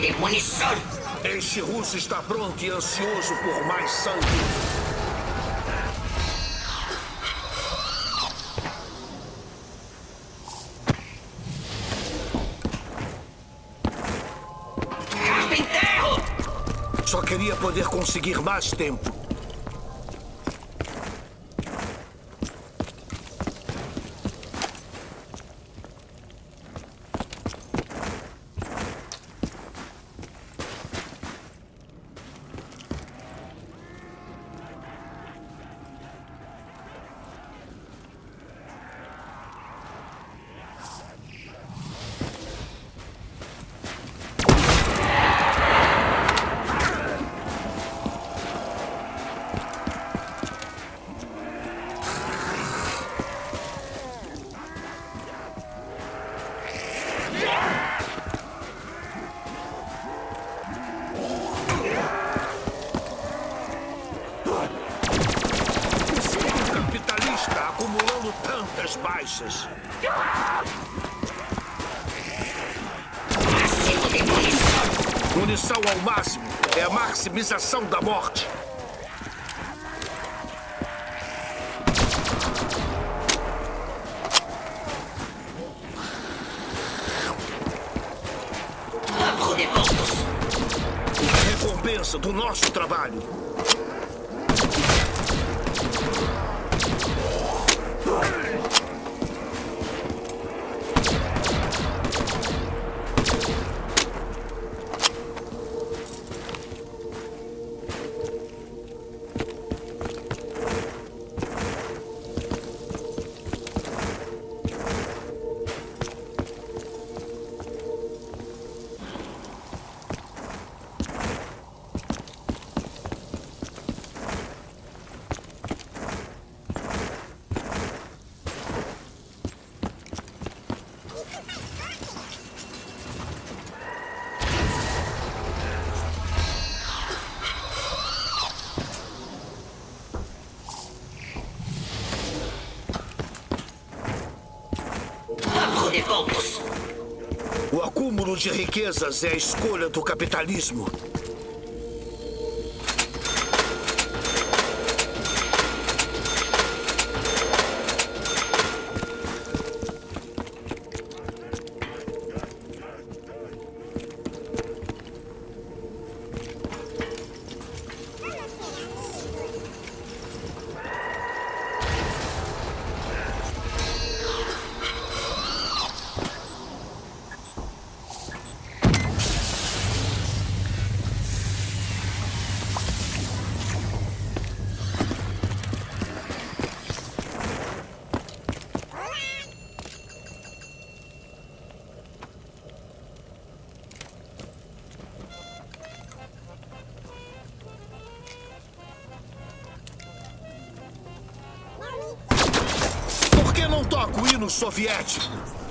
De munição. Este russo está pronto e ansioso por mais sangue. Carpinteiro! Só queria poder conseguir mais tempo. Tantas baixas. Munição. Ao máximo é a maximização da morte. Pontos. Recompensa do nosso trabalho. De. O acúmulo de riquezas é a escolha do capitalismo. toco o hino soviético.